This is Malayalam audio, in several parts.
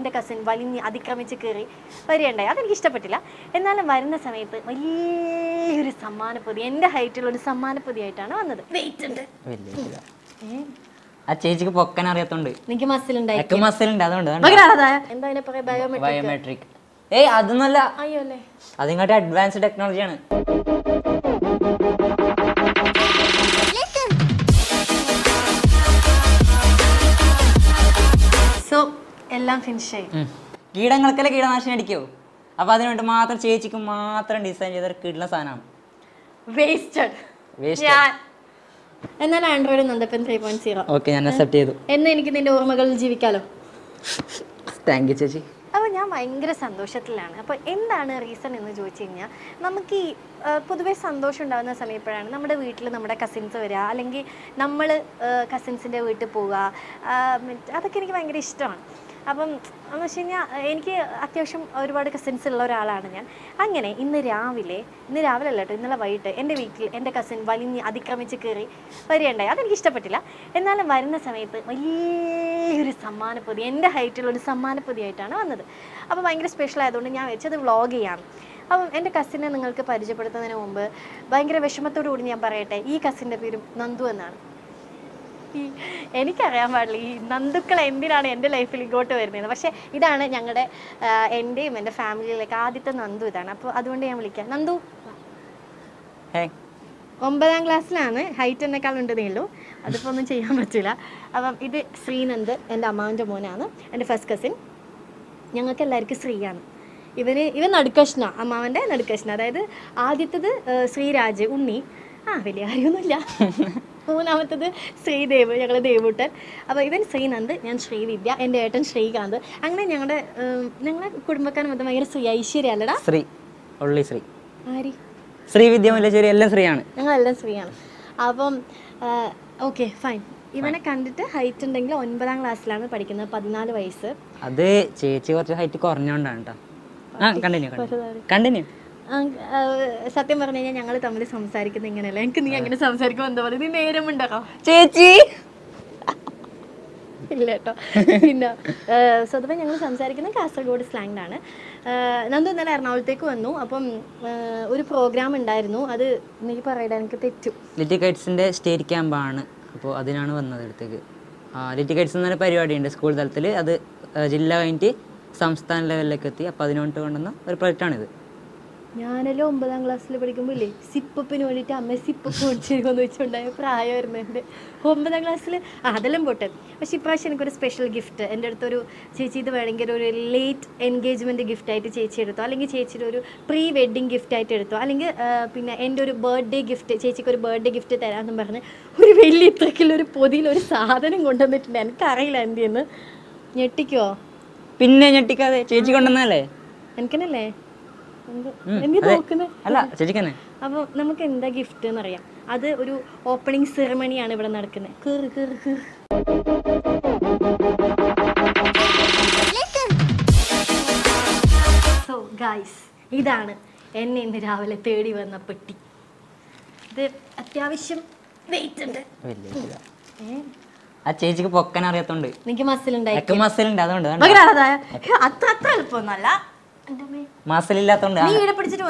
എന്റെ കസിൻ വലിഞ്ഞ് അതിക്രമിച്ച് കയറി വരികയുണ്ടായി. അതെനിക്ക് ഇഷ്ടപ്പെട്ടില്ല. എന്നാലും വരുന്ന സമയത്ത് വലിയൊരു സമ്മാനപ്പൊതി എന്റെ ഹൈറ്റുള്ള ഒരു സമ്മാനപ്പൊതിയായിട്ടാണ് വന്നത്. വെയിറ്റ് ഉണ്ട്. വലിയ ഇതാ. ആ ചേച്ചിക്ക് പൊക്കാൻ അറിയാത്തോണ്ട്. എനിക്ക് മസിലുണ്ടായി മസിൽ മസിലുണ്ട് അതുകൊണ്ട് എന്താ പറയാ? ബയോമെട്രിക് ബയോമെട്രിക് ഏയ് അതൊന്നല്ല അയ്യോ അല്ലേ അതിങ്ങോട്ട് അഡ്വാൻസ് ടെക്നോളജിയാണ് എല്ലാം ഫിനിഷ് ചെയ്യും. കീടങ്ങൾക്കല്ലേ കീടനാശിനി അടിക്കോ? അപ്പൊ അതിനുവേണ്ടി മാത്രം ചേച്ചിക്ക് മാത്രം ഡിസൈൻ ചെയ്ത ഒരു കിട്ടുന്ന സാധനമാണ്. Wasted Wasted. എന്നാൽ Android Nandappan three point zero okay ഞാൻ അക്സെപ്റ്റ് ചെയ്തു. എന്ന് എനിക്ക് നിന്റെ ഓർമ്മകളിൽ ജീവിക്കാലോ? താങ്ക് യു ചേച്ചി. അപ്പോൾ ഞാൻ ഭയങ്കര സന്തോഷത്തിലാണ്. അപ്പോൾ എന്താണ് റീസൺ എന്ന് ചോദിച്ചു കഴിഞ്ഞാൽ നമുക്ക് ഈ പൊതുവേ സന്തോഷം ഉണ്ടാകുന്ന സമയപ്പോഴാണ് നമ്മുടെ വീട്ടിൽ നമ്മുടെ കസിൻസ് വരിക അല്ലെങ്കിൽ നമ്മൾ കസിൻസിന്റെ വീട്ടിൽ പോവുക അതൊക്കെ എനിക്ക് ഭയങ്കര ഇഷ്ടമാണ്. അപ്പം എന്ന് വെച്ച് കഴിഞ്ഞാൽ എനിക്ക് അത്യാവശ്യം ഒരുപാട് കസിൻസ് ഉള്ള ഒരാളാണ് ഞാൻ. അങ്ങനെ ഇന്ന് രാവിലെ ഇന്ന് രാവിലെ അല്ല കേട്ടോ ഇന്നലെ വൈകിട്ട് എന്റെ വീട്ടിൽ എന്റെ കസിൻ വലിഞ്ഞ് അതിക്രമിച്ച് കയറി വരികയുണ്ടായി. അതെനിക്ക് ഇഷ്ടപ്പെട്ടില്ല. എന്നാലും വരുന്ന സമയത്ത് വലിയൊരു സമ്മാനപ്പൊതി എന്റെ ഹൈറ്റുള്ള ഒരു സമ്മാനപ്പൊതിയായിട്ടാണ് വന്നത്. അപ്പോൾ ഭയങ്കര സ്പെഷ്യൽ ആയതുകൊണ്ട് ഞാൻ വെച്ചത് വ്ളോഗ് ചെയ്യാം അപ്പം എന്റെ കസിനെ നിങ്ങൾക്ക് പരിചയപ്പെടുത്തുന്നതിന് മുമ്പ് ഭയങ്കര വിഷമത്തോടു കൂടി ഞാൻ പറയട്ടെ ഈ കസിന്റെ പേരും നന്ദു എന്നാണ്. ഈ എനിക്കറിയാൻ പാടില്ല. ഈ നന്ദുക്കൾ എന്തിനാണ് എന്റെ ലൈഫിൽ ഇങ്ങോട്ട് വരുന്നത്? പക്ഷേ ഇതാണ് ഞങ്ങളുടെ എന്റെയും എന്റെ ഫാമിലിയിലേക്ക് ആദ്യത്തെ നന്ദു ഇതാണ്. അപ്പോൾ അതുകൊണ്ട് ഞാൻ വിളിക്കാം. നന്ദു. ഒമ്പതാം ക്ലാസ്സിലാണ്. ഹൈറ്റ് എന്നെക്കാൾ ഉണ്ടെന്നേ ഉള്ളൂ. അതിപ്പോൾ ഒന്നും ചെയ്യാൻ പറ്റില്ല. അപ്പം ഇത് ശ്രീനന്ദ് എന്റെ അമ്മാവന്റെ മോനാണ്. എന്റെ ഫസ്റ്റ് കസിൻ. ഞങ്ങൾക്ക് എല്ലാവർക്കും ശ്രീയാണ്. ഇവന് ഇവൻ നടുക്കഷ്ണ അമ്മാവന്റെ നടുക്കഷ്ണ. അതായത് ആദ്യത്തത് ശ്രീരാജ് ഉണ്ണി. ആ വലിയ കാര്യമൊന്നുമില്ല. മൂന്നാമത്തത് ശ്രീദേവ് ഞങ്ങൾ ദേവൂട്ടൻ. അപ്പോൾ ഇവൻ ശ്രീനന്ദ് ഞാൻ ശ്രീവിദ്യ എന്റെ ഏട്ടൻ ശ്രീകാന്ത്. അങ്ങനെ ഞങ്ങളുടെ ഞങ്ങളുടെ കുടുംബക്കാർ മൊത്തം ഭയങ്കര ശ്രീ ഐശ്വര്യ അല്ലടാ? ശ്രീ ഉള്ളി ശ്രീ. ആരി? ശ്രീവിദ്യ വിദ്യാമല്ലശ്ശേരി എല്ലാം ശ്രീയാണ്. ഞങ്ങളെല്ലാം ശ്രീയാണ്. അപ്പം ഓക്കെ ഫൈൻ. ഇവനെ കണ്ടിട്ട് ഹൈറ്റ് ഉണ്ടെങ്കിൽ ഒൻപതാം ക്ലാസ്സിലാണ് പഠിക്കുന്നത് പതിനാല് വയസ്സ്. അത് ചേച്ചി കുറച്ച് ഹൈറ്റ് കുറഞ്ഞോണ്ടാണ് കേട്ടോ കണ്ടിന്യൂ കണ്ടിന്യൂ സത്യം പറഞ്ഞു കഴിഞ്ഞാൽ ഞങ്ങൾ തമ്മിൽ സംസാരിക്കുന്നത് ഇങ്ങനെയല്ല? എനിക്ക് നീ അങ്ങനെ സംസാരിക്കുമ്പോൾ എന്താ പറയുക? നീ നേരം ഉണ്ടാക്കാം ചേച്ചി! ഇല്ല കേട്ടോ. പിന്നെ സ്വതവേ ഞങ്ങൾ സംസാരിക്കുന്നത് കാസർഗോഡ് സ്ലാങ്ങിലാണ്. നന്ദു ഇന്നലെ എറണാകുളത്തേക്ക് വന്നു. അപ്പം ഒരു പ്രോഗ്രാം ഉണ്ടായിരുന്നു. അത് നീ പറയടാ എനിക്ക് തെറ്റു. ലിറ്റി കൈറ്റ്സിന്റെ സ്റ്റേറ്റ് ക്യാമ്പാണ് അപ്പോൾ അതിനാണ് വന്നത് അടുത്തേക്ക്. ലിറ്റി കൈറ്റ്സ് എന്നൊരു പരിപാടിയുണ്ട് സ്കൂൾ തലത്തിൽ അത് ജില്ല കഴിഞ്ഞിട്ട് സംസ്ഥാന ലെവലിലേക്ക് എത്തി. അപ്പോൾ അതിനോട്ട് കൊണ്ടുവന്ന ഒരു പ്രൊജക്റ്റാണിത്. ഞാനെല്ലാം ഒമ്പതാം ക്ലാസ്സിൽ പഠിക്കുമ്പോൾ ഇല്ലേ സിപ്പപ്പിന് വേണ്ടിയിട്ട് അമ്മ സിപ്പപ്പ് മേടിച്ചിരിക്കുമെന്ന് വെച്ചുണ്ടായ പ്രായം എന്റെ ഒമ്പതാം ക്ലാസ്സിൽ അതെല്ലാം പോട്ടെ. പക്ഷേ ഇപ്രാവശ്യം എനിക്കൊരു സ്പെഷ്യൽ ഗിഫ്റ്റ് എന്റെ അടുത്തൊരു ചേച്ചി ഇത് വേണമെങ്കിൽ ഒരു ലേറ്റ് എൻഗേജ്മെന്റ് ഗിഫ്റ്റായിട്ട് ചേച്ചി എടുത്തോ? അല്ലെങ്കിൽ ചേച്ചിയുടെ ഒരു പ്രീ വെഡ്ഡിങ് ഗിഫ്റ്റായിട്ട് എടുത്തോ? അല്ലെങ്കിൽ പിന്നെ എന്റെ ഒരു ബർത്ത്ഡേ ഗിഫ്റ്റ് ചേച്ചിക്ക് ഒരു ബർത്ത്ഡേ ഗിഫ്റ്റ് തരാമെന്നും പറഞ്ഞ് ഒരു വലിയ ഇത്രക്കിലൊരു പൊതിയിൽ ഒരു സാധനം കൊണ്ടുവന്നിട്ടുണ്ട്. എനിക്കറിയില്ല എന്തിയെന്ന് ഞെട്ടിക്കോ പിന്നെ ഞെട്ടിക്കാതെ ചേച്ചി കൊണ്ടുവന്നല്ലേ എനിക്കെന്നല്ലേ? അല്ല ചേച്ചിക്കന്നെ. അപ്പോൾ നമുക്ക് എന്താ ഗിഫ്റ്റ് എന്നറിയാം. അത് ഒരു ഓപ്പണിംഗ് സെറമണിയാണ് ഇവിടെ നടക്കുന്നത്. കയറി കയറി കയറി സോ ഗായ്സ് ഇതാണ് എന്നെ ഇന്ന് രാവിലെ തേടി വന്ന പെട്ടി. ഇത് അത്യാവശ്യം വെയിറ്റ് ഉണ്ട്? ആ ചേച്ചിക്ക് പൊക്കാൻ അറിയാത്തോണ്ട്. എനിക്ക് മസിലുണ്ടായി മസിൽ മസിലുണ്ട് അതുകൊണ്ട് അത്ര അത്ര എളുപ്പമൊന്നുമല്ല. മസിലില്ലാത്തോണ്ട് നീ ഇവിടെ പിടിച്ചിട്ട്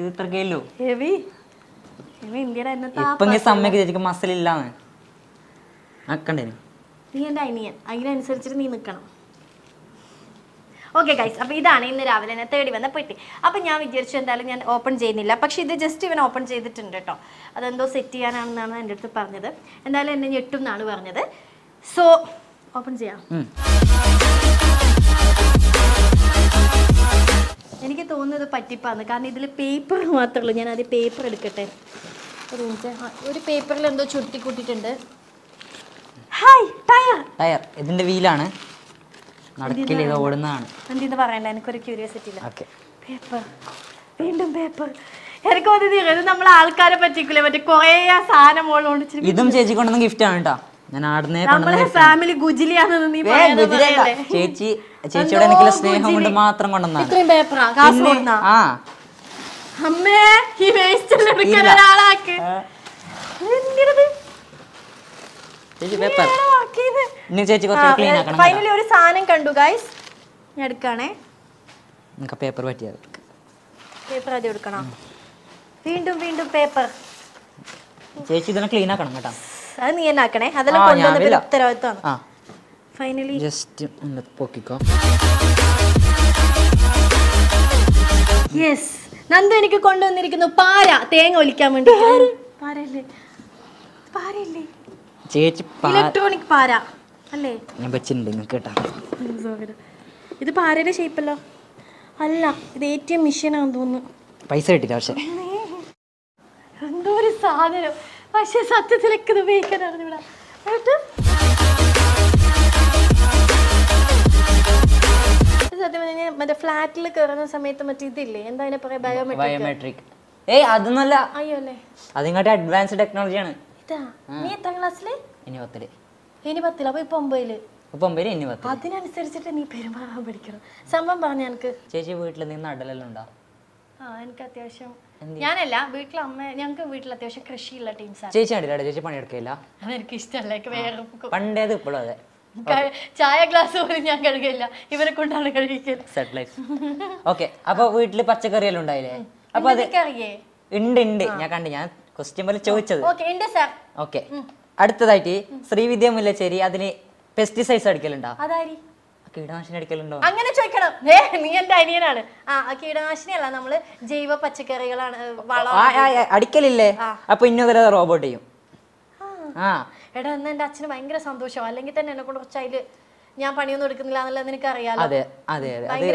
ഇത് ഹെവി ഇന്ത്യയുടെ ഇപ്പൊ മസിലില്ലാന്ന്. നീ? എന്റെ അനിയൻ. അതിനനുസരിച്ചിട്ട് നീ നിൽക്കണം ഓക്കെ ഗൈസ് അപ്പോൾ ഇതാണ് ഇന്ന് രാവിലെ എന്നെ തേടി വന്ന പെട്ടി. അപ്പോൾ ഞാൻ വിചാരിച്ചു എന്തായാലും ഞാൻ ഓപ്പൺ ചെയ്യുന്നില്ല. പക്ഷെ ഇത് ജസ്റ്റ് ഇവൻ ഓപ്പൺ ചെയ്തിട്ടുണ്ട് കേട്ടോ അതെന്തോ സെറ്റ് ചെയ്യാനാണെന്നാണ് എന്റെ അടുത്ത് പറഞ്ഞത്. എന്തായാലും എന്നെ ഞെട്ടും എന്നാണ് പറഞ്ഞത്. സോ ഓപ്പൺ ചെയ്യാം. എനിക്ക് തോന്നുന്നത് പറ്റിപ്പാന്ന്. കാരണം ഇതിൽ പേപ്പർ മാത്രമേ ഉള്ളൂ. ഞാൻ ആദ്യം പേപ്പർ എടുക്കട്ടെ? ഒരു മിനിറ്റ് ഒരു പേപ്പറിൽ എന്തോ ചുരുട്ടി കൂട്ടിയിട്ടുണ്ട് ഹായ് ടയർ ടയർ ഇതിന്റെ വീലാണ്. നടക്കില്ല ഇത് ഓടുന്നതാണ്. എന്തിന്ന് പറയണ്ട എനിക്കൊരു ക്യൂരിയോസിറ്റി ഇല്ല. ഓക്കെ പേപ്പർ വീണ്ടും പേപ്പർ എനിക്ക് തോന്നുന്നത് ഇത് നമ്മൾ ആൾക്കാരെ പറ്റിക്കില്ലേ മറ്റേ കുറേ സാധനം മോളോണ്ട് ഇതും ചേച്ചി കൊണ്ടുവന്ന ഗിഫ്റ്റ് ആണ് കേട്ടോ ഞാൻ ആടുന്നേ ഫാമിലി ഗുജിലിയാണെന്ന് നീ? ചേച്ചി ചേച്ചിയോട് എനിക്കുള്ള സ്നേഹം കൊണ്ട് മാത്രം കൊണ്ടുവന്നാണ് ആ. അമ്മേ ഈ വേസ്റ്റ്. ഒരാളാക്ക്. ഫൈനലി ഒരു സാധനം കണ്ടു ഗൈസ് ഞാൻ എടുക്കാണേ. നമുക്ക് പേപ്പർ പറ്റിയത് പേപ്പർ ആദ്യം എടുക്കണം. വീണ്ടും വീണ്ടും പേപ്പർ ചേച്ചി ഇതിനെ ക്ലീൻ ആക്കണം കേട്ടോ. അത് നീ തന്നെ ആക്കണേ. അതെല്ലാം കൊണ്ടുവന്ന. ഉത്തരവാദിത്തമാണ് ഫൈനലി ജസ്റ്റ് ഒന്ന് പൊക്കിക്കോ. യെസ് നന്ദു എനിക്ക് കൊണ്ടുവന്നിരിക്കുന്നു. പാര. തേങ്ങ ഒലിക്കാൻ വേണ്ടി. പാരല്ലേ പാരല്ലേ ചേച്ചി ഇലക്ട്രോണിക് പാര. അല്ലേ? ഞാൻ വെച്ചിട്ടുണ്ട്. നിങ്ങൾക്ക് കേട്ടാ. ഇത് പാരയുടെ ഷേപ്പല്ലോ അല്ല. ഇത് എ ടി എം മെഷീനാണെന്ന് തോന്നുന്നു. പൈസ കിട്ടില്ല പക്ഷേ. എന്തോ ഒരു സാധനം. പക്ഷെ സത്യത്തിലേക്ക് ഇത് ഉപയോഗിക്കാൻ ഇവിടെ. എന്നിട്ട്? സത്യം പറഞ്ഞാൽ മറ്റേ ഫ്ലാറ്റിൽ കയറുന്ന സമയത്ത് മറ്റേ ഇതില്ലേ? എന്താ അതിനെ പറയാ? ബയോമെട്രിക് ഏയ് അതൊന്നല്ല അയ്യോ അല്ലേ? അതിങ്ങോട്ട് അഡ്വാൻസ് ടെക്നോളജിയാണ് ഇതാ. നീ എത്ര ക്ലാസ്സിൽ ഇനി പത്തിൽ. ഇനി പത്തിൽ. അപ്പൊ ഇപ്പൊ ഒമ്പതിൽ. അതിനനുസരിച്ചിട്ട് നീ പെരുമാറാൻ പഠിക്കണം. സംഭവം പറഞ്ഞു എനിക്ക്. ചേച്ചി വീട്ടിൽ നിന്ന് അടലെല്ലാം ഉണ്ടോ? എനിക്ക് അത്യാവശ്യം ഞാനല്ല വീട്ടിൽ അമ്മ ഞങ്ങൾക്ക് വീട്ടിൽ അത്യാവശ്യം കൃഷിയുള്ള ടീംസാണ് ചേച്ചി കണ്ടില്ല ചേച്ചി പണിയെടുക്കില്ല അതെനിക്ക് ഇഷ്ടമല്ല വേറെ പണ്ടേത് ഇപ്പോഴും അതെ. ചായ ഗ്ലാസ് പോലും ഞാൻ കഴുകില്ല ഇവരെ കൊണ്ടാണ് ലൈഫ് ഓക്കെ അപ്പൊ വീട്ടിൽ പച്ചക്കറി എല്ലാം ഉണ്ടായില്ലേ അപ്പൊ അത് ഉണ്ട് ഉണ്ട്. ഞാൻ കണ്ടു ഞാൻ ക്വസ്റ്റ്യൻ പോലെ ചോദിച്ചത്. ഓക്കെ അടുത്തതായിട്ട് ശ്രീവിദ്യ മുല്ലശ്ശേരി അതിന് പെസ്റ്റിസൈഡ്സ് അടിക്കലുണ്ടോ? കീടനാശിനി അടിക്കലുണ്ടോ? അങ്ങനെ ചോദിക്കണം. ഏ നീ എന്റെ അനിയനാണ്. ആ കീടനാശിനി അല്ല നമ്മൾ ജൈവ പച്ചക്കറികളാണ് വളം അടിക്കലില്ലേ? അപ്പൊ ഇന്നൊരു റോബോട്ട് ചെയ്യും. ആ. എടാ എന്നാ എന്റെ അച്ഛന് ഭയങ്കര സന്തോഷം. അല്ലെങ്കിൽ തന്നെ എന്നെ കൊണ്ട് കുറച്ച് അതിൽ ഞാൻ പണിയൊന്നും എടുക്കുന്നില്ല എന്നുള്ളത് നിനക്ക് അറിയാലോ അതെ അതെ. അതെ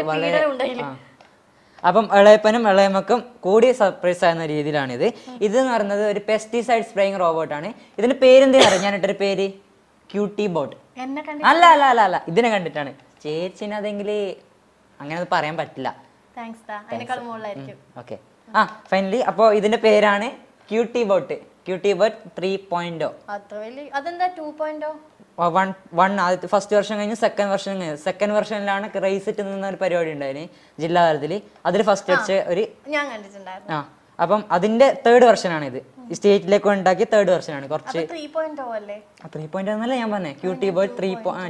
ഉണ്ടായില്ലേ? അപ്പം ഇളയപ്പനും ഇളയമക്കും കൂടി സർപ്രൈസ് ആകുന്ന രീതിയിലാണിത്. ഇത് എന്ന് പറയുന്നത് ഒരു പെസ്റ്റിസൈഡ് സ്പ്രേയിങ് റോബോട്ടാണ് ഇതിന്റെ പേരെന്താ അറിയാം ഞാനിട്ടൊരു പേര്. ക്യൂട്ടി ബോട്ട് അല്ല അല്ല അല്ല അല്ല. ഇതിനെ കണ്ടിട്ടാണ്. ചേച്ചിന് അതെങ്കിൽ അങ്ങനെ പറയാൻ പറ്റില്ല. ഓക്കെ ആ ഫൈനലി അപ്പോൾ ഇതിന്റെ പേരാണ് cutie bot cutie bot three point അത്ര വലിയ അതെന്താ ടൂ പോയിന്റോ വൺ വൺ ആദ്യത്തെ ഫസ്റ്റ് വർഷം കഴിഞ്ഞ് സെക്കൻഡ് വർഷം കഴിഞ്ഞ്. സെക്കൻഡ് വർഷനിലാണ് റേസിറ്റ് നിന്ന ഒരു പരിപാടി ഉണ്ടായിന് ജില്ലാ തലത്തിൽ അതിൽ ഫസ്റ്റ് അടിച്ച ഒരു ഞാൻ കണ്ടിട്ടുണ്ടായിരുന്നു. ആ അപ്പം അതിന്റെ തേർഡ് വെർഷനാണ് ഇത് സ്റ്റേറ്റിലേക്ക് ഉണ്ടാക്കി തേർഡ് വെർഷനാണ് കുറച്ച് ത്രീ പോയിന്റോ ത്രീ പോയിന്റ് എന്നല്ല ഞാൻ പറഞ്ഞത് cutie boy three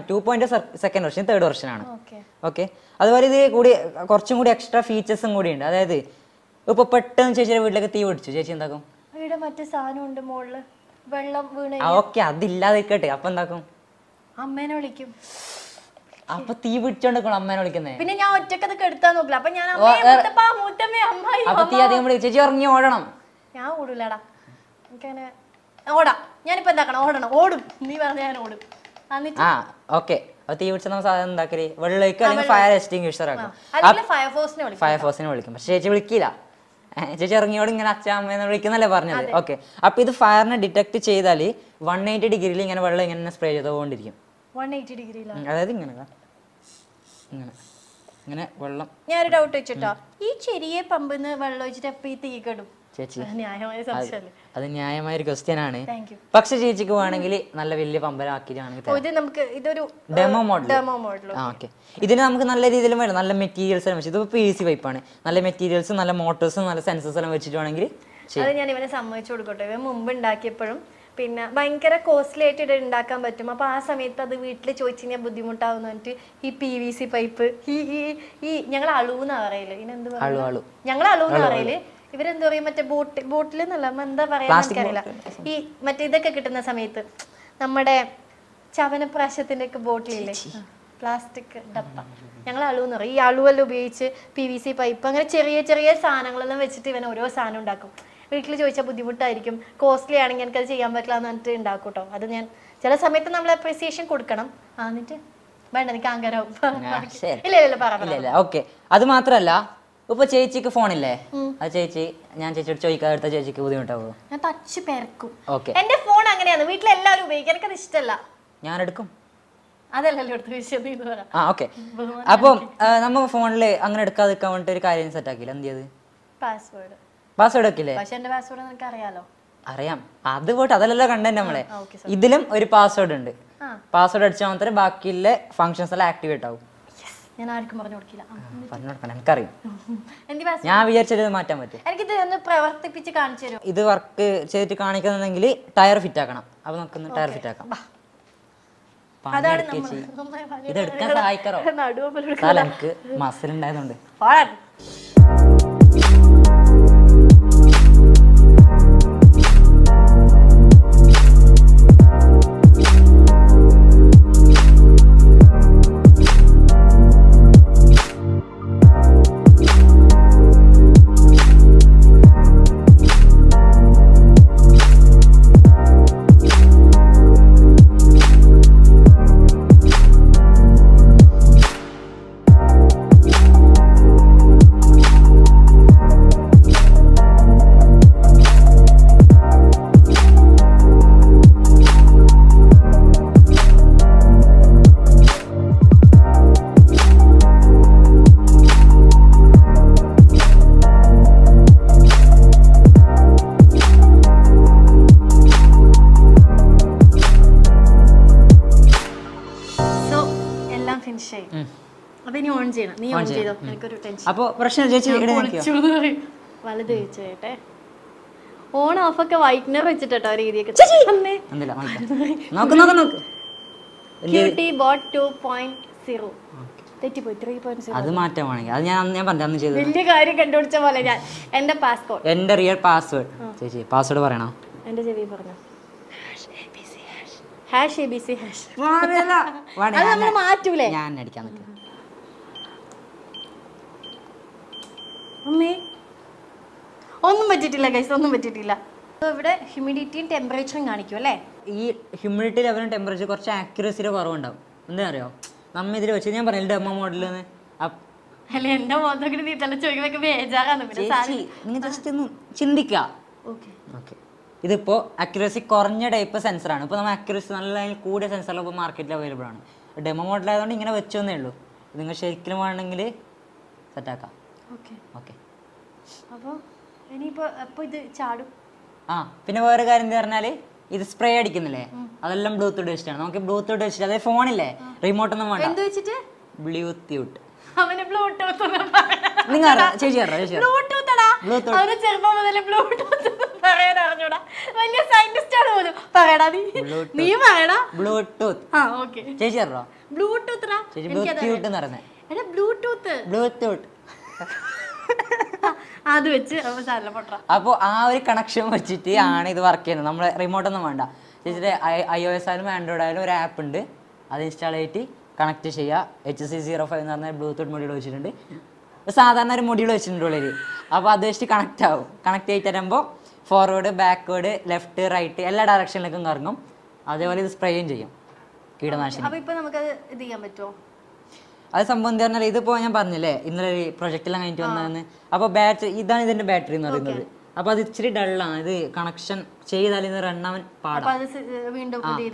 two point second version third വെർഷനാണ് okay okay അതുപോലെ ഇത് കൂടി കുറച്ചും കൂടി എക്സ്ട്രാ ഫീച്ചേഴ്സും കൂടി ഉണ്ട്. അതായത് ഇപ്പൊ പെട്ടെന്ന് ചേച്ചിയുടെ വീട്ടിലേക്ക് തീ പിടിച്ചു? ചേച്ചി എന്താക്കും? മറ്റു സാധനം ഉണ്ട് മുകളിൽ വെള്ളം വീണ ഓക്കെ അതില്ലാതിരിക്കട്ടെ. അപ്പൊ എന്താക്കും? അമ്മേനെ വിളിക്കും. അപ്പൊ തീ പിടിച്ചോണ്ടിരിക്കണം അമ്മേനെ വിളിക്കുന്നേ? പിന്നെ ഞാൻ ഒറ്റക്കത് കെടുത്താൻ നോക്കില്ല. അപ്പൊ ഞാൻ അപ്പൊ തീ അധികം ചേച്ചി ഇറങ്ങി ഓടണം. ഞാൻ ഓടൂലടാ. എനിക്കങ്ങനെ ഓടാം. ഞാനിപ്പോ എന്താക്കണം? ഓടണം. ഓടും. നീ പറഞ്ഞ ഞാൻ ഓടും. എന്നിട്ട് ആ ഓക്കെ. തീ പിടിച്ച നമ്മൾ സാധനം എന്താക്കൽ? വെള്ളമൊക്കെ അല്ലെങ്കിൽ ഫയർ എക്സ്റ്റിംഗ്വിഷർ ആക്കും. അല്ലെങ്കിൽ ഫയർഫോഴ്സിനെ വിളിക്കും ഫയർഫോഴ്സിനെ വിളിക്കും. പക്ഷെ ചേച്ചി വിളിക്കില്ല. ചേച്ചി ഇറങ്ങിയോട് ഇങ്ങനെ അച്ഛൻ അമ്മയെന്ന് വിളിക്കുന്നല്ലേ പറഞ്ഞത്? ഓക്കെ. അപ്പൊ ഇത് ഫയറിനെ ഡിറ്റക്ട് ചെയ്താൽ വൺ എയ്റ്റി ഡിഗ്രിയിൽ ഇങ്ങനെ വെള്ളം ഇങ്ങനെ സ്പ്രേ ചെയ്തുകൊണ്ടിരിക്കും. അതായത് ഇങ്ങനെ ഇങ്ങനെ. ഇങ്ങനെ വെള്ളം. ഞാനൊരു ഡൗട്ട് വെച്ചിട്ടോ? ഈ ചെറിയ പമ്പിന്ന് വെള്ളം ഒഴിച്ചിട്ട് അപ്പൊ ഈ തീ കെടും? ചേച്ചി. അത് ന്യായമായ ഒരു ക്വസ്റ്റ്യൻ ആണ്. പക്ഷെ ചേച്ചിക്ക് വേണമെങ്കിൽ നല്ല വലിയ പമ്പലാക്കിയിട്ടാണെങ്കിൽ നമുക്ക് ഇതൊരു demo model demo model okay ഇതിന് നമുക്ക് നല്ല രീതിയിലും വേണം നല്ല മെറ്റീരിയൽസ് എല്ലാം വെച്ച് ഇതിപ്പോൾ പി സി പൈപ്പാണ് നല്ല മെറ്റീരിയൽസും നല്ല മോട്ടോഴ്സും നല്ല സെൻസസ് എല്ലാം വെച്ചിട്ട് വേണമെങ്കിൽ അത് ഞാൻ ഇവനെ സമ്മതിച്ചു കൊടുക്കട്ടെ. ഇവൻ മുമ്പ് ഉണ്ടാക്കിയപ്പോഴും പിന്നെ ഭയങ്കര കോസ്റ്റ്ലി ആയിട്ട് ഇത് ഉണ്ടാക്കാൻ പറ്റും. അപ്പൊ ആ സമയത്ത് അത് വീട്ടിൽ ചോദിച്ചു കഴിഞ്ഞാൽ ബുദ്ധിമുട്ടാവുന്ന പറഞ്ഞിട്ട് ഈ പി വി സി പൈപ്പ് ഈ ഈ ഈ ഞങ്ങൾ അളൂന്നാ പറയൽ. ഇതിനെന്ത് എന്ത് ഞങ്ങൾ അളൂന്ന് പറയൽ. ഇവരെന്താ പറയുക മറ്റേ ബോട്ട് ബോട്ടിൽ എന്നല്ല എന്താ പറയാ എനിക്കറിയില്ല. ഈ മറ്റേ ഇതൊക്കെ കിട്ടുന്ന സമയത്ത് നമ്മുടെ ചവനപ്രാശത്തിന്റെ ഒക്കെ ബോട്ടിലില്ലേ പ്ലാസ്റ്റിക് ഡപ്പ. ഞങ്ങൾ അളുവെന്ന് പറയും. ഈ അളുവെല്ലാം ഉപയോഗിച്ച് പി വി സി പൈപ്പ് അങ്ങനെ ചെറിയ ചെറിയ സാധനങ്ങളെല്ലാം വെച്ചിട്ട് ഇവൻ ഓരോ സാധനം ഉണ്ടാക്കും. വീട്ടിൽ ചോദിച്ചാൽ ബുദ്ധിമുട്ടായിരിക്കും. കോസ്റ്റ്ലി ആണെങ്കിൽ എനിക്കത് ചെയ്യാൻ പറ്റില്ല എന്നിട്ട് പറഞ്ഞിട്ട് ഉണ്ടാക്കും കേട്ടോ അത് ഞാൻ ചില സമയത്ത് നമ്മൾ അപ്രീസിയേഷൻ കൊടുക്കണം. ആന്നിട്ട് എന്നിട്ട് വേണ്ട എനിക്ക് ശരി. ഇല്ല ഇല്ല പറ. ഓക്കെ. അത് മാത്രല്ല ഇപ്പൊ ചേച്ചിക്ക് ഫോണില്ലേ? അത് ചേച്ചി ഞാൻ ചേച്ചിയോട് ചോദിക്കാൻ അടുത്ത ചേച്ചിക്ക് ബുദ്ധിമുട്ടാവോ? ഞാൻ ടച്ച് പെരക്കും എന്റെ ഫോൺ അങ്ങനെയാണ്. വീട്ടിലെല്ലാവരും ഉപയോഗിക്കും. എനിക്കത് ഇഷ്ടമല്ല ഞാൻ എടുക്കും അതല്ലല്ലോ ആ ഓക്കെ. അപ്പം നമ്മ ഫോണിൽ അങ്ങനെ എടുക്കാതിരിക്കാൻ വേണ്ടിട്ട് ഒരു കാര്യം സെറ്റ് ആക്കില്ല എന്ത് ചെയ്ത്? പാസ്വേഡ് പാസ്വേഡ് വെക്കില്ലേ? പക്ഷെ എന്റെ പാസ്വേഡ് നിനക്ക് അറിയാലോ? അറിയാം. അത് പോട്ട് അതല്ലല്ലോ കണ്ടന്റ് നമ്മളെ. ഇതിലും ഒരു പാസ്വേഡ് ഉണ്ട്. പാസ്വേർഡ് പാസ്വേഡ് അടിച്ചാൽ മാത്രമേ ബാക്കിയുള്ള ഫങ്ഷൻസ് എല്ലാം ആക്ടിവേറ്റ് ആവും. ഞാൻ ആർക്കും പറഞ്ഞു കൊടുക്കില്ല. പറഞ്ഞു കൊടുക്കണം. എനിക്കറിയും. ഞാൻ വിചാരിച്ചത് മാറ്റാൻ പറ്റും. എനിക്കിത് ഒന്ന് പ്രവർത്തിപ്പിച്ച് കാണിച്ചു തരും ഇത് വർക്ക് ചെയ്തിട്ട് കാണിക്കുന്നുണ്ടെങ്കിൽ ടയർ ഫിറ്റ് ആക്കണം അപ്പൊ നമുക്ക് ടയർ ഫിറ്റ് ആക്കാം. നമ്മൾ ഇതെടുക്കാൻ സഹായിക്കറോ? എനിക്ക് മസിൽ ഉണ്ടായതുകൊണ്ട്. ചെയ്യണം. നീ ഓൺ ചെയ്തോ? എനിക്കൊരു ടെൻഷൻ അപ്പോൾ പ്രശ്നം ചേച്ചി വലത് കേട്ടെ ഓൺ ഓഫ് ഒക്കെ വൈറ്റ്നർ വെച്ചിട്ടോ രീതിയൊക്കെ cutie bot two point zero അത് മാറ്റമാണെങ്കിൽ. അത് ഞാൻ ഞാൻ പറഞ്ഞു അന്ന് ചെയ്തത്. വലിയ കാര്യം കണ്ടുപിടിച്ച പോലെ ഞാൻ. എന്റെ പാസ്പോർട്ട് എന്റെ റിയൽ പാസ്വേഡ് ചേച്ചി പാസ്വേഡ് പറയണോ? എന്റെ ചെവി പറഞ്ഞു? Hash A B C hash അത് നമ്മൾ മാറ്റൂലേ? ഞാൻ അടിക്കാൻ നിൽക്കാം. അമ്മേ. ഒന്നും പറ്റിയിട്ടില്ല ഗൈസ് ഒന്നും പറ്റിയിട്ടില്ല. ഇവിടെ ഹ്യൂമിഡിറ്റിയും ടെമ്പറേച്ചറും കാണിക്കും അല്ലേ? ഈ ഹ്യൂമിഡിറ്റി ലെവലും ടെമ്പറേച്ചർ കുറച്ച് ആക്യുറസിയുടെ കുറവുണ്ടാവും. എന്താ അറിയോ? നമ്മ ഇതിൽ വെച്ച് ഞാൻ പറഞ്ഞില്ല അമ്മ മോഡലിന്ന് അല്ല എന്റെ മോത്തൊക്കെ നീ തല ചോദിക്കുന്നൊക്കെ ബേജാറാണ് നിങ്ങൾ ജസ്റ്റ് ഒന്ന് ചിന്തിക്കുക ഓക്കെ. ഓക്കെ. ഇതിപ്പോൾ അക്യുറസി കുറഞ്ഞ ടൈപ്പ് സെൻസറാണ് ഇപ്പോൾ നമ്മൾ അക്യുറസി നല്ല കൂടിയ സെൻസറിൽ ഇപ്പോൾ മാർക്കറ്റിൽ അവൈലബിൾ ആണ്. ഡെമോ മോഡൽ ആയതുകൊണ്ട് ഇങ്ങനെ വെച്ചോന്നേ ഉള്ളൂ. നിങ്ങൾ ശരിക്കും വേണമെങ്കിൽ സെറ്റാക്കാം ഓക്കെ. അപ്പോൾ ഇനിയിപ്പോൾ എപ്പോൾ ഇത് ചാടും? ആ പിന്നെ വേറെ കാര്യം എന്താ പറഞ്ഞാൽ ഇത് സ്പ്രേ അടിക്കുന്നില്ലേ? അതെല്ലാം ബ്ലൂടൂത്ത് വെച്ചിട്ടാണ് നമുക്ക് ബ്ലൂടൂത്ത് വെച്ചിട്ട് അതായത് ഫോണില്ലേ? റിമോട്ട് ഒന്നും വേണ്ട. എന്ത് വെച്ചിട്ട്? ബ്ലൂടൂത്ത് അവന് ബ്ലൂടൂത്ത് നിങ്ങൾ ചേച്ചി ബ്ലൂടൂത്ത്. അവന് ചെറുപ്പം മുതൽ ബ്ലൂടൂത്ത് പറയാൻ അറിഞ്ഞൂടാ. വലിയ സയന്റിസ്റ്റ് ആണ് പോലും. പറയടാ നീ. നീ പറയടാ. ബ്ലൂടൂത്ത് ആ ഓക്കെ. ചേച്ചി ബ്ലൂടൂത്ത് ബ്ലൂടൂത്ത് ബ്ലൂടൂത്ത് അത് വെച്ച് അപ്പൊ അപ്പോൾ ആ ഒരു കണക്ഷൻ വെച്ചിട്ട് ആണ് ഇത് വർക്ക് ചെയ്യുന്നത്. നമ്മൾ റിമോട്ട് ഒന്നും വേണ്ട. ചേച്ചിയുടെ ഐ ഒ എസ് ആയാലും ആൻഡ്രോയിഡ് ആയാലും ഒരു ആപ്പ് ഉണ്ട്. അത് ഇൻസ്റ്റാൾ ചെയ്തിട്ട് കണക്ട് ചെയ്യുക എച്ച് സി സീറോ ഫൈവ് എന്ന് പറഞ്ഞ ബ്ലൂടൂത്ത് മൊഡ്യൂൾ വെച്ചിട്ടുണ്ട്. സാധാരണ ഒരു മൊഡ്യൂൾ വെച്ചിട്ടുണ്ട് ഉള്ളിൽ അപ്പോൾ അത് വെച്ചിട്ട് കണക്ട് ആവും. കണക്ട് ചെയ്തിട്ട് വരുമ്പോൾ ഫോർവേഡ് ബാക്ക്വേഡ് ലെഫ്റ്റ് റൈറ്റ് എല്ലാ ഡയറക്ഷനിലേക്കും കറങ്ങും. അതേപോലെ ഇത് സ്പ്രേയും ചെയ്യും. കീടനാശിനി. അപ്പോൾ ഇപ്പോൾ നമുക്കത് ഇത് ചെയ്യാൻ പറ്റുമോ അത് സംഭവം എന്താ പറഞ്ഞാൽ ഇതിപ്പോ ഞാൻ പറഞ്ഞില്ലേ ഇന്നലെ ഒരു പ്രൊജക്റ്റിലാണ് കഴിഞ്ഞിട്ട് വന്നതെന്ന്. അപ്പോൾ ബാറ്ററി ഇതാണ് ഇതിന്റെ ബാറ്ററി എന്ന് പറയുന്നത്. അപ്പോൾ അത് ഇച്ചിരി ഡള്ളാണ് ഇത് കണക്ഷൻ ചെയ്താൽ ഇത് റണ്ണാൻ പാടാണ്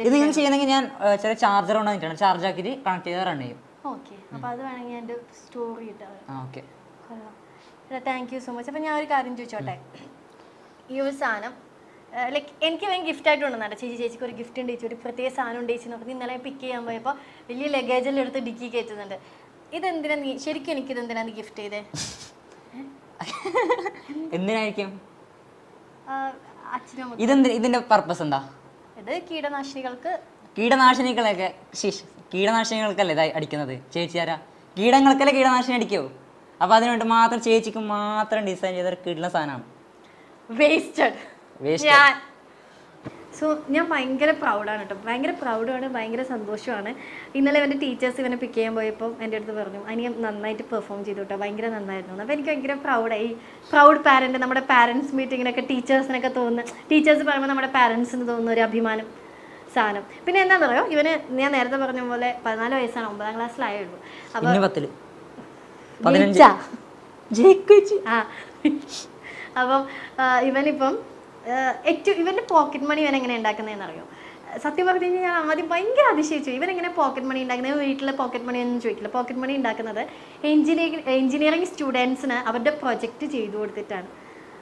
ഇത് ചെയ്യണമെങ്കിൽ ഞാൻ ചെറിയ ചാർജർ കൊണ്ടാണ് ചാർജ് ആക്കിയിട്ട് കണക്ട് ചെയ്താൽ റൺ ചെയ്യും. Okay thank you so much അപ്പം ഞാൻ ഒരു കാര്യം ചോദിച്ചോട്ടെ? ഈ ഒരു സാധനം ലൈക്ക് എനിക്ക് വേഗം ഗിഫ്റ്റ് ആയിട്ട് കൊണ്ടുവന്നാട്ടെ ചേച്ചി ചേച്ചിക്ക് ഒരു ഗിഫ്റ്റ് ഉണ്ട് ചേച്ചി ഒരു പ്രത്യേക സാധനം ഉണ്ട് ചേച്ചി. നോക്കി ഇന്നലെ പിക്ക് ചെയ്യാൻ പോയപ്പോൾ വലിയ ലഗേജെല്ലാം എടുത്ത് ഡിക്കി കയറ്റുന്നുണ്ട്. ഇതെന്തിനാ നീ ശരിക്കും എനിക്ക് ഇതെന്തിനാ നീ ഗിഫ്റ്റ് ചെയ്തേ? എന്തിനായിരിക്കും. ഇതെന്ത് ഇതിന്റെ പർപ്പസ് എന്താ? ഇത് കീടനാശിനികൾക്ക് കീടനാശിനികളൊക്കെ കീടനാശിനികൾക്കല്ലേ ഇതായി അടിക്കുന്നത്? ചേച്ചി ആരാ? കീടങ്ങൾക്കല്ലേ കീടനാശിനി അടിക്കോ? അപ്പൊ അതിനുവേണ്ടി മാത്രം ചേച്ചിക്ക് മാത്രം ഡിസൈൻ ചെയ്ത കിട്ടുന്ന സാധനമാണ്. വേസ്റ്റഡ്. ഞാൻ സോ ഞാൻ ഭയങ്കര പ്രൗഡാണ് കേട്ടോ. ഭയങ്കര പ്രൗഡാണ് ഭയങ്കര സന്തോഷമാണ്. ഇന്നലെ എന്റെ ടീച്ചേഴ്സ് ഇവനെ പിക്ക് ചെയ്യാൻ പോയപ്പോൾ എന്റെ അടുത്ത് പറഞ്ഞു അനിയൻ നന്നായിട്ട് പെർഫോം ചെയ്തു കേട്ടോ. ഭയങ്കര നന്നായിരുന്നു. അപ്പോൾ എനിക്ക് ഭയങ്കര പ്രൗഡായി പ്രൗഡ് പാരന്റ് നമ്മുടെ പാരൻസ് മീറ്റിങ്ങിനൊക്കെ ടീച്ചേഴ്സിനൊക്കെ തോന്നുന്ന ടീച്ചേഴ്സ് പറയുമ്പോൾ നമ്മുടെ പാരൻസിന് തോന്നുന്ന ഒരു അഭിമാനം സാധനം. പിന്നെ എന്താ പറയുക ഇവന് ഞാൻ നേരത്തെ പറഞ്ഞ പോലെ പതിനാല് വയസ്സാണ് ഒമ്പതാം ക്ലാസ്സിലായേ ഉള്ളൂ അപ്പോൾ. ആ. അപ്പം ഇവനിപ്പം ഏറ്റവും ഇവന്റെ പോക്കറ്റ് മണി ഇവൻ എങ്ങനെ ഉണ്ടാക്കുന്നതെന്ന് അറിയോ സത്യം പറഞ്ഞു കഴിഞ്ഞാൽ ഞാൻ ആദ്യം ഭയങ്കര അതിശയിച്ചു. ഇവൻ എങ്ങനെ പോക്കറ്റ് മണി ഉണ്ടാക്കുന്നത് വീട്ടിലെ പോക്കറ്റ് മണി ഒന്നും ചോദിക്കില്ല. പോക്കറ്റ് മണി ഉണ്ടാക്കുന്നത് എഞ്ചിനീയറിംഗ് എഞ്ചിനീയറിംഗ് സ്റ്റുഡൻസിന് അവരുടെ പ്രൊജക്റ്റ് ചെയ്തു കൊടുത്തിട്ടാണ്.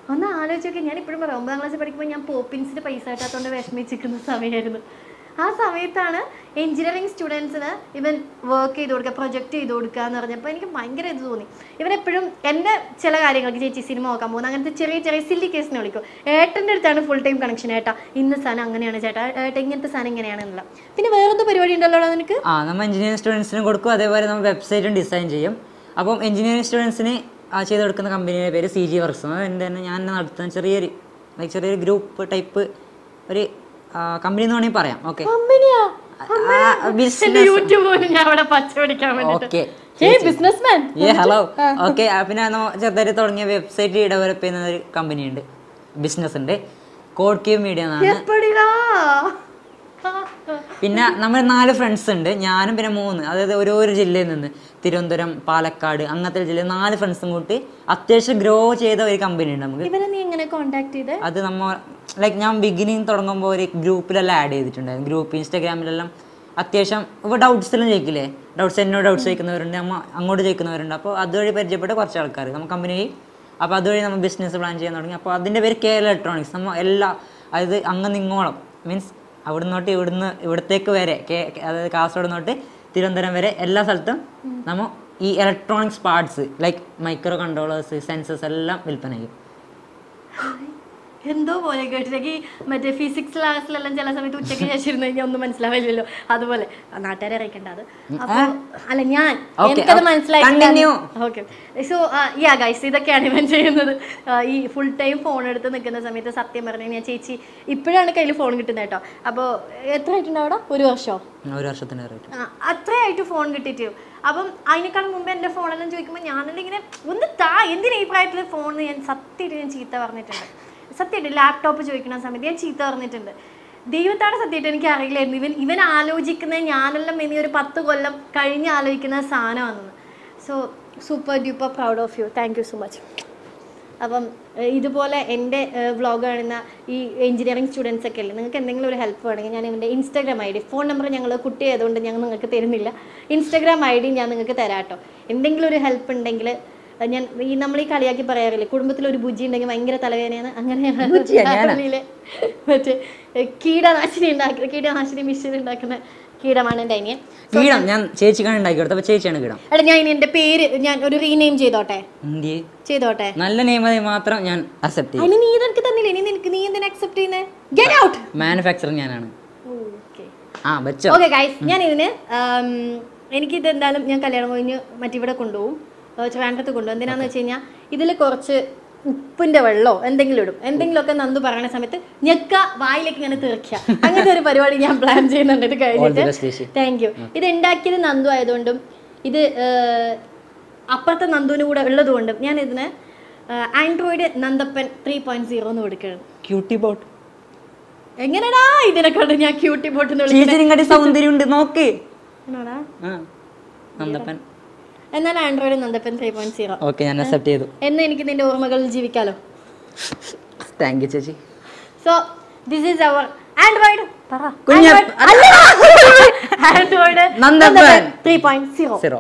ഒന്ന് ആലോചിച്ചൊക്കെ ഞാൻ ഇപ്പോഴും പറയാം. ഒമ്പതാം ക്ലാസ്സിൽ പഠിക്കുമ്പോൾ ഞാൻ പോപ്പിൻസിന്റെ പൈസ കിട്ടാത്തതുകൊണ്ട് വിഷമിച്ചിരിക്കുന്ന സമയമായിരുന്നു ആ സമയത്താണ് എഞ്ചിനീയറിംഗ് സ്റ്റുഡൻസിന് ഇവൻ വർക്ക് ചെയ്ത് കൊടുക്കുക പ്രൊജക്റ്റ് ചെയ്ത് കൊടുക്കുക എന്ന് പറഞ്ഞപ്പോൾ എനിക്ക് ഭയങ്കര ഇത് തോന്നി. ഇവനെപ്പോഴും എന്റെ ചില കാര്യങ്ങൾക്ക് ചേച്ചി സിനിമ നോക്കാൻ പോകുന്നത്. അങ്ങനത്തെ ചെറിയ ചെറിയ സില്ലി കേസിനെ വിളിക്കും. ഏട്ടന്റെ അടുത്താണ് ഫുൾ ടൈം കണക്ഷൻ ഏട്ടാ ഇന്ന സാധനം അങ്ങനെയാണ് ചേട്ടാ ഏട്ടാ ഇങ്ങനത്തെ സാധനം ഇങ്ങനെയാണെന്നുള്ള പിന്നെ വേറെന്ത് പരിപാടി ഉണ്ടല്ലോ നിനക്ക്? ആ നമ്മൾ എഞ്ചിനീയറിംഗ് സ്റ്റുഡൻസിന് കൊടുക്കും. അതേപോലെ നമ്മൾ വെബ്സൈറ്റും ഡിസൈൻ ചെയ്യും. അപ്പം എഞ്ചിനീയറിംഗ് സ്റ്റുഡൻസിന് ചെയ്ത് കൊടുക്കുന്ന കമ്പനിയുടെ പേര് സി ജി വർക്ക്സ് എന്റെ തന്നെ ഞാൻ നടത്തുന്ന ചെറിയൊരു ചെറിയൊരു ഗ്രൂപ്പ് ടൈപ്പ് ഒരു കമ്പനി എന്ന് വേണമെങ്കിൽ പറയാം. ഓക്കെ ഹലോ ഓക്കെ പിന്നെ ചെറുതായിട്ട് തുടങ്ങിയ വെബ്സൈറ്റ് ഡെവലപ്പ് ചെയ്യുന്ന ഒരു കമ്പനി ഉണ്ട്. ബിസിനസ് ഉണ്ട്. കോഡ് ക്യൂ മീഡിയ എന്നാണ്. പിന്നെ നമ്മൾ നാല് ഫ്രണ്ട്സ് ഉണ്ട്. ഞാനും പിന്നെ മൂന്ന്. അതായത് ഓരോരോ ജില്ലയിൽ നിന്ന്. തിരുവനന്തപുരം പാലക്കാട് അങ്ങനത്തെ ജില്ല നാല് ഫ്രണ്ട്സും കൂട്ടി അത്യാവശ്യം ഗ്രോ ചെയ്ത ഒരു കമ്പനി ഉണ്ട് നമുക്ക്. നീ എങ്ങനെ കോൺടാക്ട് ചെയ്ത്? അത് നമ്മ ലൈക്ക് ഞാൻ ബിഗിനിങ് തുടങ്ങുമ്പോൾ ഒരു ഗ്രൂപ്പിലെല്ലാം ആഡ് ചെയ്തിട്ടുണ്ടായിരുന്നു. ഗ്രൂപ്പ് ഇൻസ്റ്റാഗ്രാമിലെല്ലാം അത്യാവശ്യം ഇപ്പോൾ ഡൗട്ട്സിലും ചോദിക്കില്ലേ ഡൗട്ട്സ് എന്നോട് ഡൗട്ട്സ് ചോദിക്കുന്നവരുണ്ട് നമ്മൾ അങ്ങോട്ട് ചോദിക്കുന്നവരുണ്ട്. അപ്പോൾ അതുവഴി പരിചയപ്പെട്ട കുറച്ച് ആൾക്കാർ നമ്മൾ കമ്പനി അപ്പോൾ അതുവഴി നമ്മൾ ബിസിനസ് പ്ലാൻ ചെയ്യാൻ തുടങ്ങി. അപ്പോൾ അതിന്റെ പേര് കെ ഇലക്ട്രോണിക്സ് നമ്മൾ എല്ലാ അതായത് അങ്ങ് നിങ്ങോളം മീൻസ് അവിടുന്നോട്ട് ഇവിടുന്ന് ഇവിടത്തേക്ക് വരെ അതായത് കാസർഗോഡ് തൊട്ട് തിരുവനന്തപുരം വരെ എല്ലാ സ്ഥലത്തും നമ്മൾ ഈ electronics parts like micro controllers sensors എല്ലാം വിൽപ്പന ചെയ്യും എന്തോ പോലെ കേട്ടിട്ടെങ്കിൽ മറ്റേ ഫിസിക്സ് ക്ലാസ്സിലെല്ലാം ചില സമയത്ത് ഉച്ചയ്ക്ക് ശേഷം ഇരുന്ന് കഴിഞ്ഞാൽ ഒന്നും മനസ്സിലാവില്ലല്ലോ. അതുപോലെ. നാട്ടുകാരെ അറിയിക്കണ്ട അത്. അപ്പൊ അല്ല ഞാൻ. എനിക്കത് മനസ്സിലായി. ഓക്കെ. സോ യാ ഗൈസ് ഇതൊക്കെയാണ് ഇവൻ ചെയ്യുന്നത്. ഈ ഫുൾ ടൈം ഫോൺ എടുത്ത് നിൽക്കുന്ന സമയത്ത് സത്യം പറഞ്ഞു ഞാൻ ചേച്ചി ഇപ്പോഴാണ് കയ്യിൽ ഫോൺ കിട്ടുന്നത് കേട്ടോ. അപ്പോൾ എത്ര ആയിട്ടുണ്ട് അവിടെ? ഒരു വർഷമോ ഒരു ആ, അത്രയായിട്ട് ഫോൺ കിട്ടിയിട്ട്. അപ്പം അതിനേക്കാൾ മുമ്പ് എന്റെ ഫോണെല്ലാം ചോദിക്കുമ്പോൾ ഞാനെല്ലാം ഇങ്ങനെ ഒന്ന് താ എന്തിനാ ഈ പ്രായത്തിൽ ഫോൺ ഞാൻ സത്യമായിട്ട് ഞാൻ ചീത്ത പറഞ്ഞിട്ടുണ്ട്. സത്യമായിട്ട് ലാപ്ടോപ്പ് ചോദിക്കുന്ന സമയത്ത് ഞാൻ ചീത്ത പറഞ്ഞിട്ടുണ്ട്. ദൈവത്താണ് സത്യമായിട്ട് എനിക്ക് അറിയില്ലായിരുന്നു. ഇവൻ ഇവൻ ആലോചിക്കുന്ന ഞാനെല്ലാം ഇനി ഒരു പത്ത് കൊല്ലം കഴിഞ്ഞ് ആലോചിക്കുന്ന സാധനമാണെന്ന്. So super duper proud of you thank you so much അപ്പം ഇതുപോലെ എന്റെ വ്ളോഗ് കാണുന്ന ഈ എഞ്ചിനീയറിംഗ് സ്റ്റുഡൻസ് ഒക്കെ അല്ലേ നിങ്ങൾക്ക് എന്തെങ്കിലും ഒരു ഹെൽപ്പ് വേണമെങ്കിൽ ഞാൻ ഇവന്റെ Instagram I D phone number ഞങ്ങൾ കുട്ടി ആയതുകൊണ്ട് ഞങ്ങൾ നിങ്ങൾക്ക് തരുന്നില്ല. ഇൻസ്റ്റാഗ്രാം ഐ ഡി ഞാൻ നിങ്ങൾക്ക് തരാം കേട്ടോ. എന്തെങ്കിലും ഒരു ഹെൽപ്പ് ഉണ്ടെങ്കിൽ ഞാൻ ഈ നമ്മൾ ഈ കളിയാക്കി പറയാറില്ലേ കുടുംബത്തിൽ ഒരു ബുജി ഉണ്ടെങ്കിൽ ഭയങ്കര തലവേദനയാണ്? ഫാമിലിയിലെ മറ്റേ കീടനാശിനി ഉണ്ടാക്കുന്ന കീടനാശിനി മിഷീൻ ഉണ്ടാക്കുന്ന കീടമാണ് എന്റെ അനിയൻ. കീടം ഞാൻ ചേച്ചിക്കാണ് ഉണ്ടാക്കി കൊടുത്തത് അപ്പോൾ ചേച്ചിയാണ് കീടം. എടാ ഞാൻ ഇനി എന്റെ പേര് ഞാൻ ഒരു റീനെയിം ചെയ്തോട്ടെ? ചെയ്തോട്ടെ. നല്ല നെയിം ആയി മാത്രം ഞാൻ അക്സെപ്റ്റ് ചെയ്യും നീ നിനക്ക് തന്നില്ല? ഇനി നിനക്ക് നീ എന്തിനാ അക്സെപ്റ്റ് ചെയ്യുന്നത് ഗെറ്റ് ഔട്ട് മാനുഫാക്ചർ ഞാനാണ്. ഓക്കെ ആ വെച്ചോ. ഓക്കെ ഗൈസ് ഞാൻ ഇതിന് എനിക്കിത് എന്തായാലും ഞാൻ കല്യാണം കഴിഞ്ഞ് മറ്റിവിടെ കൊണ്ടുപോകും. ട്രിവാൻഡ്രത്ത് കൊണ്ടുപോകും എന്തിനാന്ന് വെച്ച് കഴിഞ്ഞാൽ ഇതിൽ കുറച്ച് ഉപ്പിന്റെ വെള്ളമോ എന്തെങ്കിലും ഇടും. എന്തെങ്കിലുമൊക്കെ നന്ദു പറയുന്ന സമയത്ത് ഞെക്ക വായിലേക്ക് ഇങ്ങനെ തീർക്കുക അങ്ങനത്തെ ഒരു പരിപാടി ഞാൻ പ്ലാൻ ചെയ്യുന്നുണ്ട്. ഇത് കഴിഞ്ഞിട്ട്. താങ്ക് യു ഇത് ഉണ്ടാക്കിയത് നന്ദു ആയതുകൊണ്ടും ഇത് അപ്പുറത്തെ നന്ദുവിന് കൂടെ ഉള്ളതുകൊണ്ടും ഞാൻ ഇതിന് Android Nandappan three point zero എന്ന് കൊടുക്കുകയാണ്. ക്യൂട്ടി ബോട്ട് എങ്ങനെടാ ഇതിനെ കണ്ട് ഞാൻ ക്യൂട്ടി ബോട്ട് സൗന്ദര്യം ഉണ്ട്. നോക്ക്. നന്ദപ്പൻ. എന്നാൽ Android Nandappan three point zero okay ഞാൻ അക്സെപ്റ്റ് ചെയ്തു. എന്ന് എനിക്ക് നിന്റെ ഓർമ്മകളിൽ ജീവിക്കാലോ? താങ്ക് യു ചേച്ചി. So this is our Android Android Nandappan. Three point zero zero